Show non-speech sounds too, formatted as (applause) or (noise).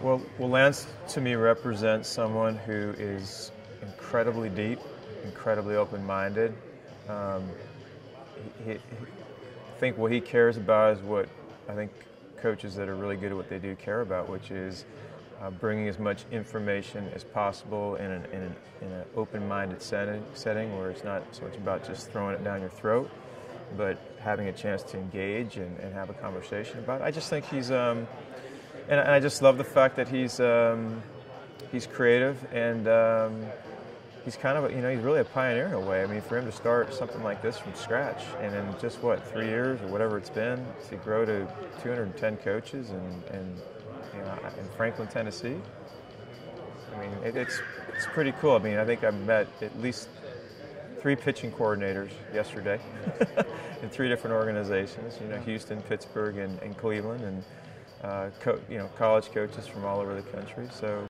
Well, well, Lantz to me represents someone who is incredibly deep, incredibly open-minded. Um, he, he, I think what he cares about is what I think coaches that are really good at what they do care about, which is uh, bringing as much information as possible in an, in an, in an open-minded setting, setting where it's not so much about just throwing it down your throat, but having a chance to engage and, and have a conversation about it. I just think he's, um, and, I just love the fact that he's, um, he's creative and um, he's kind of, a, you know, he's really a pioneer in a way. I mean, for him to start something like this from scratch and in just what, three years or whatever it's been, to grow to 210 coaches and, and you know, in Franklin, Tennessee. I mean, it, it's it's pretty cool. I mean, I think I met at least three pitching coordinators yesterday (laughs) in three different organizations. You know, Houston, Pittsburgh, and, and Cleveland, and uh, you know college coaches from all over the country. So